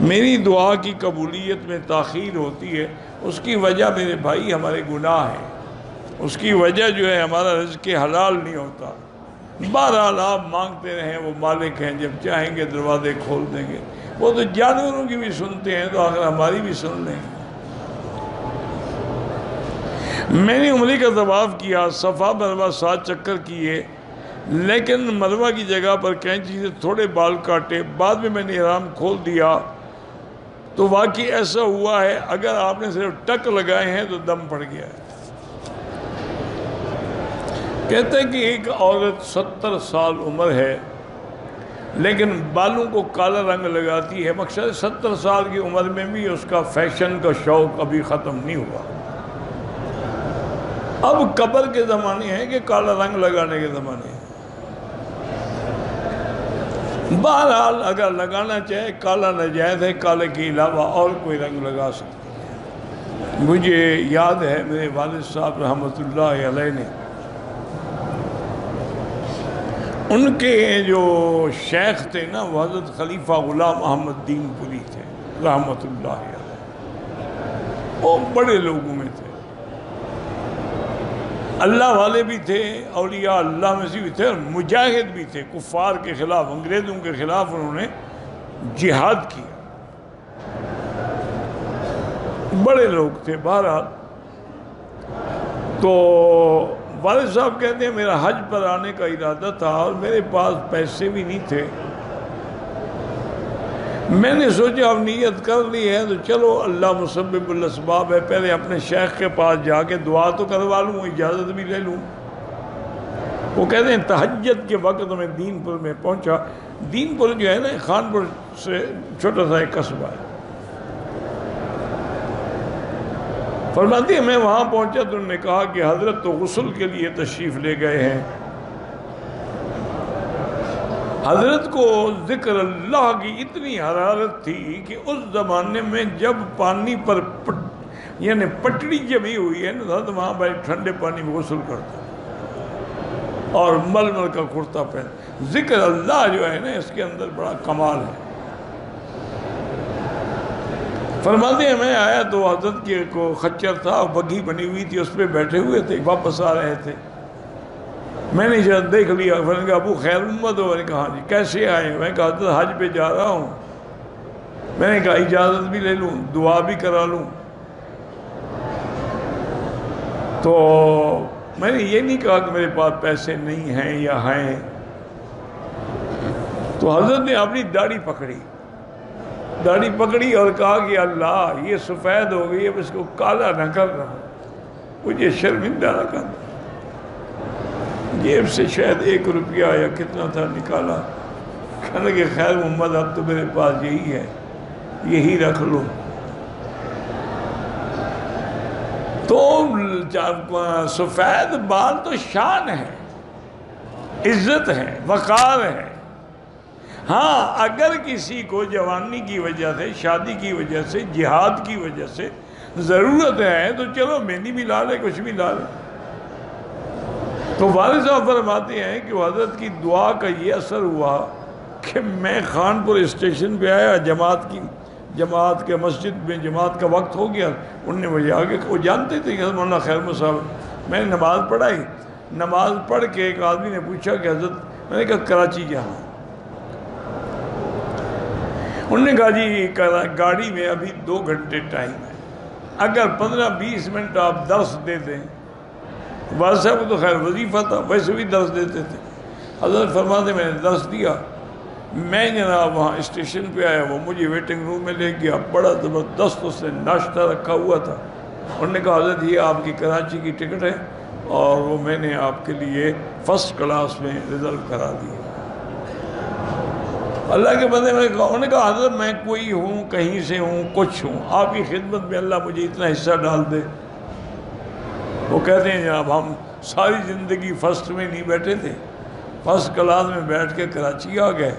मेरी दुआ की कबूलियत में ताख़ीर होती है, उसकी वजह मेरे भाई हमारे गुनाह हैं। उसकी वजह जो है हमारा रिज्क हलाल नहीं होता। बहरहाल आप मांगते रहें, वो मालिक हैं, जब चाहेंगे दरवाजे खोल देंगे। वो तो जानवरों की भी सुनते हैं तो आखिर हमारी भी सुन लेंगे मैंने उम्र का दबाव किया, सफ़ा मरवा सात चक्कर किए, लेकिन मरवा की जगह पर कैंची से थोड़े बाल काटे, बाद में मैंने आराम खोल दिया। तो वाकई ऐसा हुआ है, अगर आपने सिर्फ़ टक लगाए हैं तो दम पड़ गया है। कहते हैं कि एक औरत सत्तर साल उम्र है, लेकिन बालों को काला रंग लगाती है, मकसद सत्तर साल की उम्र में भी उसका फ़ैशन का शौक अभी ख़त्म नहीं हुआ। अब कब्र के ज़माने हैं कि काला रंग लगाने के ज़माने हैं? बहरहाल, अगर लगाना चाहे, काला नजायज़ है, काले के अलावा और कोई रंग लगा सकती है। मुझे याद है, मेरे वालिद साहब रहमत ने, उनके जो शेख थे ना, वो हज़रत खलीफा ग़ुलाम अहमद दीनपुरी थे, रहमतुल्लाह अलैह। वो बड़े लोगों में थे अल्लाह वाले भी थे अलिया अल्लाह में से भी थे और मुजाहिद भी थे। कुफ़ार के ख़िलाफ़, अंग्रेज़ों के ख़िलाफ़ उन्होंने जिहाद किया। बड़े लोग थे बहरहाल। तो वाले साहब कहते हैं, मेरा हज पर आने का इरादा था और मेरे पास पैसे भी नहीं थे। मैंने सोचा, अब नीयत कर ली है तो चलो, अल्लाह मुसबाब है, पहले अपने शेख के पास जाके दुआ तो करवा लूँ, इजाज़त भी ले लूँ। वो कहते हैं तहजत के वक्त मैं दीनपुर में पहुँचा। दीनपुर जो है ना, खानपुर से छोटा सा एक कस्बा है। फरमाती है, मैं वहाँ पहुँचा तो उन्होंने कहा कि हज़रत तो गसल के लिए तशरीफ़ ले गए हैं। हज़रत को ज़िक्र अल्लाह की इतनी हरारत थी कि उस ज़माने में जब पानी पर पट, यानी पटड़ी जमी हुई है ना तो वहाँ भाई ठंडे पानी में गसल करता और मलमल का कुर्ता पहन ज़िक्र अल्लाह जो है ना इसके अंदर बड़ा कमाल है। फरमाते हैं मैं आया तो हज़रत के को खच्चर था बग्घी बनी हुई थी उस पर बैठे हुए थे वापस आ रहे थे। मैंने जब देख लिया, मैंने कहा, अबू, खैर उम्मत हो। मैंने कहा जी, कैसे आए? मैं कहा तो हज पे जा रहा हूँ। मैंने कहा, इजाज़त भी ले लूँ, दुआ भी करा लूँ। तो मैंने ये नहीं कहा कि मेरे पास पैसे नहीं हैं या हैं। तो हज़रत ने अपनी दाढ़ी पकड़ी। दाढ़ी पकड़ी और कहा कि, अल्लाह, ये सफ़ेद हो गई अब इसको काला न कर रहा मुझे शर्मिंदा न कर जेब से शायद एक रुपया या कितना था निकाला। कहने के खैर मोहम्मद अब तो मेरे पास यही है, यही रख लो। तो सफ़ेद बाल तो शान है, इज़्ज़त है, वक़ार है। हाँ अगर किसी को जवानी की वजह से, शादी की वजह से, जिहाद की वजह से ज़रूरत है तो चलो, मेहंदी भी ला ले, कुछ भी ला ले। तो वाल साहब फरमाते हैं कि हज़रत की दुआ का ये असर हुआ कि मैं खानपुर स्टेशन पे आया, जमात की, जमात के मस्जिद में, जमात का वक्त हो गया, उनने मुझे आगे, वो जानते थे कि मौलाना खैर साहब, मैंने नमाज़ पढ़ाई। नमाज़ पढ़ के एक आदमी ने पूछा कि हज़रत, मैंने कहा, कराची जाना उनने कहा, जी गाड़ी में अभी दो घंटे टाइम है। अगर पंद्रह बीस मिनट आप दर्श दे दें वाज साहब को तो खैर वजीफ़ा था, वैसे भी दर्श देते थे। हज़रत फरमाते, मैंने दर्श दिया। मैं जनाब वहाँ स्टेशन पे आया वो मुझे वेटिंग रूम में ले गया। बड़ा ज़बरदस्त उसने नाश्ता रखा हुआ था। उन्होंने कहा, हज़रत, ये आपकी कराची की टिकट है और वो मैंने आपके लिए फ़र्स्ट क्लास में रिज़र्व करा दी अल्लाह के बंदे मैंने कहा, उन्होंने कहा, हज़रत, मैं कोई हूँ, कहीं से हूँ, कुछ हूँ। आपकी खिदमत में अल्लाह मुझे इतना हिस्सा डाल दे वो कहते हैं, जनाब, हम सारी ज़िंदगी फ़र्स्ट में नहीं बैठे थे। फ़र्स्ट क्लास में बैठ के कराची आ गए।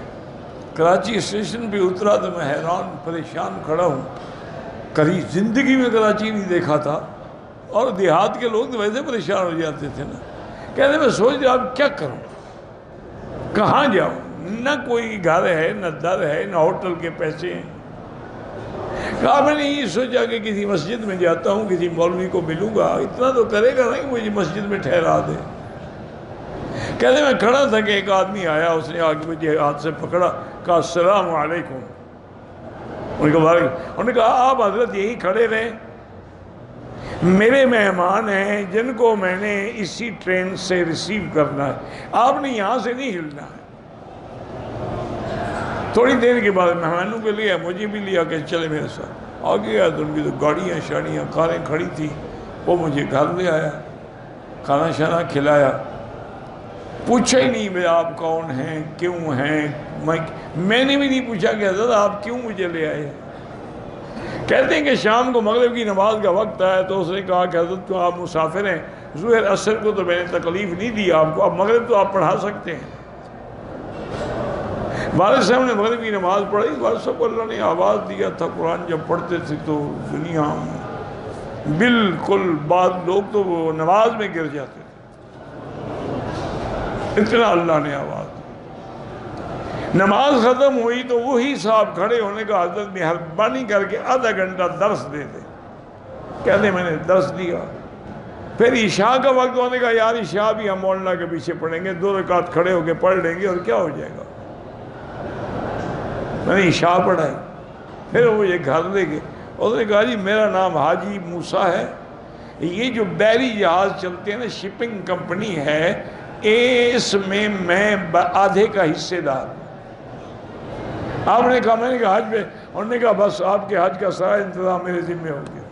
कराची स्टेशन पे उतरा तो मैं हैरान, परेशान खड़ा हूँ। कभी ज़िंदगी में कराची नहीं देखा था। और देहात के लोग तो वैसे परेशान हो जाते थे ना। कहते, मैं सोच रहा अब क्या करूँ? कहाँ जाऊँ? न कोई घर है, न दर है, न होटल के पैसे हैं। कहा मैंने ये सोचा कि किसी मस्जिद में जाता हूँ, किसी मौलवी को मिलूँगा। इतना तो करेगा ना कि मुझे मस्जिद में ठहरा दे। कहते, मैं खड़ा था कि एक आदमी आया, उसने आगे मुझे हाथ से पकड़ा, कहा सलाम वालेकुम उनके बारे उन्होंने कहा, आप हज़रत यही खड़े रहे। मेरे मेहमान हैं, जिनको मैंने इसी ट्रेन से रिसीव करना है। आपने यहाँ से नहीं हिलना है। थोड़ी देर के बाद मेहमानों के लिए मुझे भी लिया कि चले मेरे साथ। आ गया तो उनकी तो गाड़ियाँ, शाड़ियाँ, कारें खड़ी थी। वो मुझे घर ले आया, खाना शाना खिलाया। पूछा ही नहीं भाई आप कौन हैं? क्यों हैं? मैं, मैंने भी नहीं पूछा कि हज़रत आप क्यों मुझे ले आए? कहते हैं कि शाम को मगरब की नमाज़ का वक्त आया तो उसने कहा कि, हज़रत तो आप मुसाफिर हैं। जुहर असर को तो मैंने तकलीफ़ नहीं दी आपको। अब मगरब तो आप पढ़ा सकते हैं। वाल साहब ने मगरब की नमाज़ पढ़ाई वाल साहब अल्लाह ने आवाज़ दिया था, कुरान जब पढ़ते थे तो दुनिया बिल्कुल बाद लोग तो वो नमाज़ में गिर जाते थे। इतना अल्लाह ने आवाज़ नमाज़ ख़त्म हुई तो वही साहब खड़े होने का हज़रत मेहरबानी करके आधा घंटा दर्श दे दे। कहते, मैंने दर्श दिया। फिर ईशा का वक्त होने का, यार ईशा भी हम मौलाना के पीछे पढ़ेंगे दो रकात खड़े होकर पढ़ लेंगे और क्या हो जाएगा? मैंने ईशा पढ़ाई फिर वो ये घर ले गए। उसने कहा, जी, मेरा नाम हाजी मूसा है। ये जो बैरी जहाज़ चलते हैं ना, शिपिंग कंपनी है, इसमें मैं आधे का हिस्सेदार आपने कहा, मैंने कहा, हज, में उन्होंने कहा, बस आपके हज का सारा इंतज़ाम मेरे जिम्मे हो गया।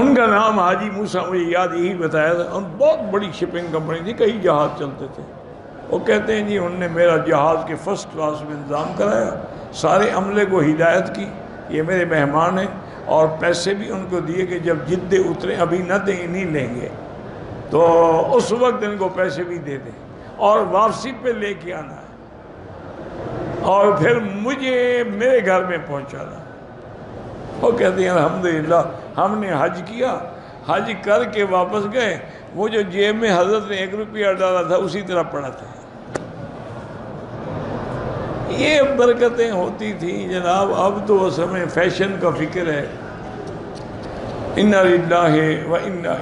उनका नाम हाजी मूसा, मुझे याद यही बताया था। और बहुत बड़ी शिपिंग कंपनी थी, कई जहाज़ चलते थे। वो कहते हैं, जी, उनने मेरा जहाज़ के फ़र्स्ट क्लास में इंतज़ाम कराया। सारे अमले को हिदायत की, ये मेरे मेहमान हैं और पैसे भी उनको दिए कि जब जिद्दे उतरे, अभी न दें नहीं लेंगे। तो उस वक्त इनको पैसे भी दे दें और वापसी पे लेके आना है। और फिर मुझे, मेरे घर में पहुंचाना वो कहते हैं, अल्हम्दुलिल्लाह, हमने हज किया हज करके वापस गए, वो जो जेब में हज़रत ने एक रुपया डाला था, उसी तरह पड़ा था। ये बरकतें होती थी, जनाब, अब तो उस समय फ़ैशन का फ़िक्र है। इन्ना व इन्ना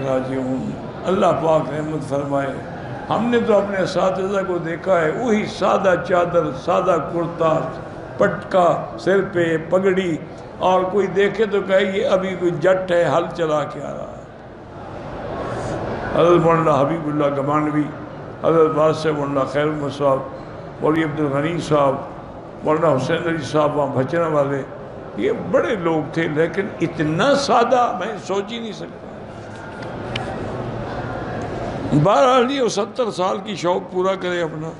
राजिऊन। अल्लाह पाक रहमत फरमाए, हमने तो अपने इस को देखा है, वही सादा चादर, सादा कुर्ता पटका सिर पे पगड़ी, और कोई देखे तो कहे, ये अभी कोई जट है, हल चला के आ रहा है। हज़रत हबीबुल्ला गमानवी, हज़रत बादशाह खैर साहब मौली अब्दुल गनी साहब, मौलाना हुसैन अली साहब, वहाँ भचना वाले, ये बड़े लोग थे, लेकिन इतना सादा मैं सोच ही नहीं सकता। बहरहाल ये सत्तर साल की शौक पूरा करे अपना।